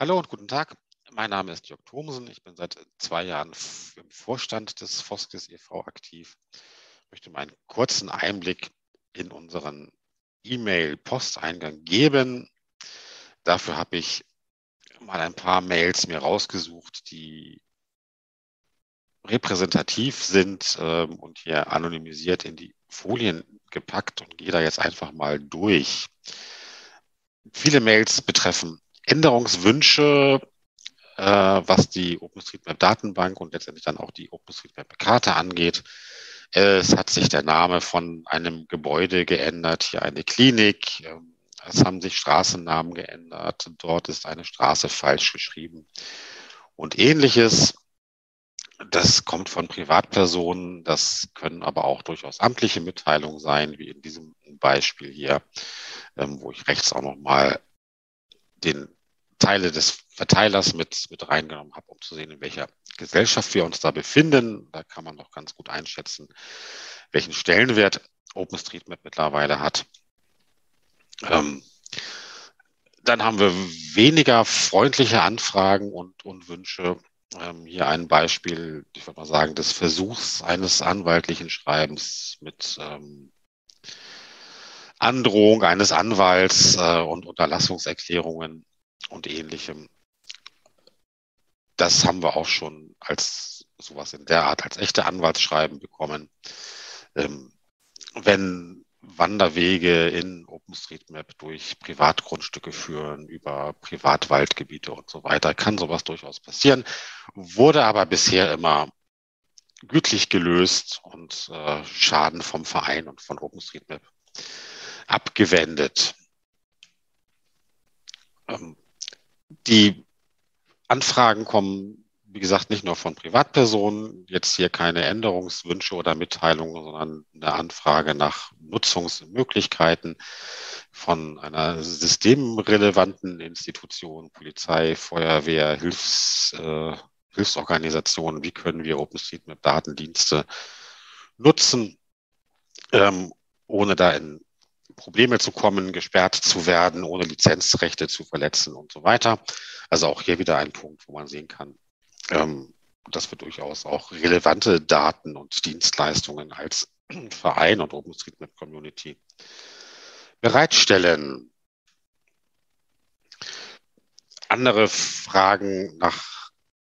Hallo und guten Tag. Mein Name ist Jörg Thomsen. Ich bin seit zwei Jahren im Vorstand des Foskes e.V. aktiv. Ich möchte mal einen kurzen Einblick in unseren E-Mail-Posteingang geben. Dafür habe ich mal ein paar Mails mir rausgesucht, die repräsentativ sind ähm, und hier anonymisiert in die Folien gepackt und gehe da jetzt einfach mal durch. Viele Mails betreffen Änderungswünsche, äh, was die OpenStreetMap-Datenbank und letztendlich dann auch die OpenStreetMap-Karte angeht. Es hat sich der Name von einem Gebäude geändert, hier eine Klinik. Ähm, es haben sich Straßennamen geändert. Dort ist eine Straße falsch geschrieben und ähnliches. Das kommt von Privatpersonen. Das können aber auch durchaus amtliche Mitteilungen sein, wie in diesem Beispiel hier, ähm, wo ich rechts auch nochmal den Teile des Verteilers mit, mit reingenommen habe, um zu sehen, in welcher Gesellschaft wir uns da befinden. Da kann man noch ganz gut einschätzen, welchen Stellenwert OpenStreetMap mittlerweile hat. Ähm, dann haben wir weniger freundliche Anfragen und, und Wünsche. Ähm, hier ein Beispiel, ich würde mal sagen, des Versuchs eines anwaltlichen Schreibens mit ähm, Androhung eines Anwalts äh, und Unterlassungserklärungen und ähnlichem. Das haben wir auch schon als sowas in der Art, als echte Anwaltsschreiben bekommen. Ähm, wenn Wanderwege in OpenStreetMap durch Privatgrundstücke führen, über Privatwaldgebiete und so weiter, kann sowas durchaus passieren. Wurde aber bisher immer gütlich gelöst und äh, Schaden vom Verein und von OpenStreetMap abgewendet. Ähm, die Anfragen kommen, wie gesagt, nicht nur von Privatpersonen, jetzt hier keine Änderungswünsche oder Mitteilungen, sondern eine Anfrage nach Nutzungsmöglichkeiten von einer systemrelevanten Institution, Polizei, Feuerwehr, Hilfs, äh, Hilfsorganisationen. Wie können wir OpenStreetMap-Datendienste nutzen, ähm, ohne da in Probleme zu kommen, gesperrt zu werden, ohne Lizenzrechte zu verletzen und so weiter. Also auch hier wieder ein Punkt, wo man sehen kann, ähm, dass wir durchaus auch relevante Daten und Dienstleistungen als Verein und OpenStreetMap Community bereitstellen. Andere Fragen nach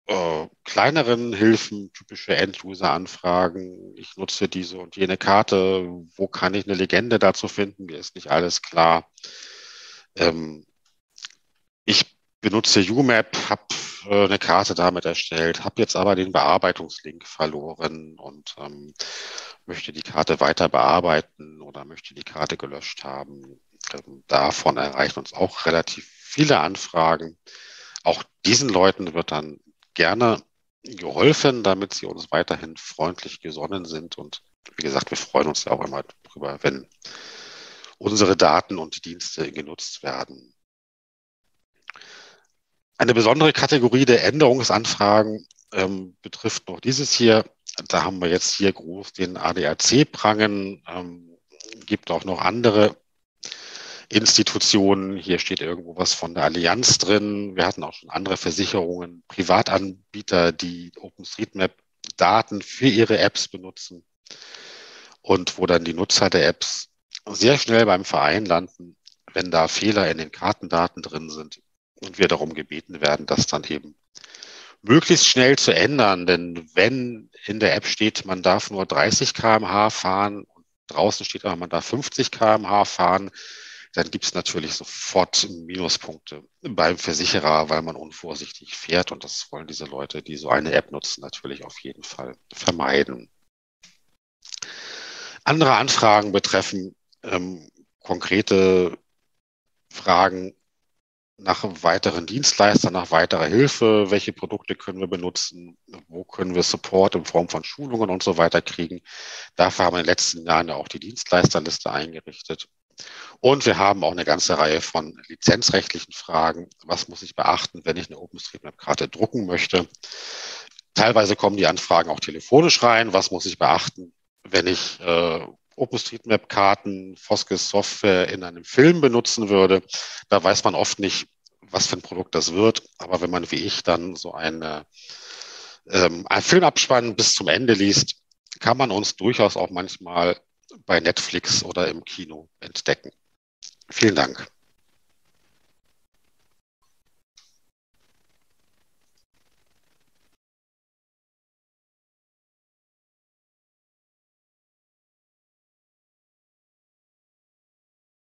äh, kleineren Hilfen, typische End-User-Anfragen. Ich nutze diese und jene Karte. Wo kann ich eine Legende dazu finden? Mir ist nicht alles klar. Ähm, ich benutze UMap, habe äh, eine Karte damit erstellt, habe jetzt aber den Bearbeitungslink verloren und ähm, möchte die Karte weiter bearbeiten oder möchte die Karte gelöscht haben. Ähm, davon erreichen uns auch relativ viele Anfragen. Auch diesen Leuten wird dann gerne geholfen, damit sie uns weiterhin freundlich gesonnen sind. Und wie gesagt, wir freuen uns ja auch immer darüber, wenn unsere Daten und Dienste genutzt werden. Eine besondere Kategorie der Änderungsanfragen ähm, betrifft noch dieses hier. Da haben wir jetzt hier groß den ADAC-Prangen. Ähm, gibt auch noch andere Institutionen. Hier steht irgendwo was von der Allianz drin. Wir hatten auch schon andere Versicherungen, Privatanbieter, die OpenStreetMap-Daten für ihre Apps benutzen und wo dann die Nutzer der Apps sehr schnell beim Verein landen, wenn da Fehler in den Kartendaten drin sind und wir darum gebeten werden, das dann eben möglichst schnell zu ändern. Denn wenn in der App steht, man darf nur 30 kmh fahren draußen steht aber, man darf 50 kmh fahren, dann gibt es natürlich sofort Minuspunkte beim Versicherer, weil man unvorsichtig fährt. Und das wollen diese Leute, die so eine App nutzen, natürlich auf jeden Fall vermeiden. Andere Anfragen betreffen ähm, konkrete Fragen nach weiteren Dienstleistern, nach weiterer Hilfe, welche Produkte können wir benutzen, wo können wir Support in Form von Schulungen und so weiter kriegen. Dafür haben wir in den letzten Jahren ja auch die Dienstleisterliste eingerichtet. Und wir haben auch eine ganze Reihe von lizenzrechtlichen Fragen. Was muss ich beachten, wenn ich eine OpenStreetMap-Karte drucken möchte? Teilweise kommen die Anfragen auch telefonisch rein. Was muss ich beachten, wenn ich äh, OpenStreetMap-Karten, Foskes Software in einem Film benutzen würde? Da weiß man oft nicht, was für ein Produkt das wird. Aber wenn man wie ich dann so eine, ähm, einen Filmabspann bis zum Ende liest, kann man uns durchaus auch manchmal bei Netflix oder im Kino entdecken. Vielen Dank.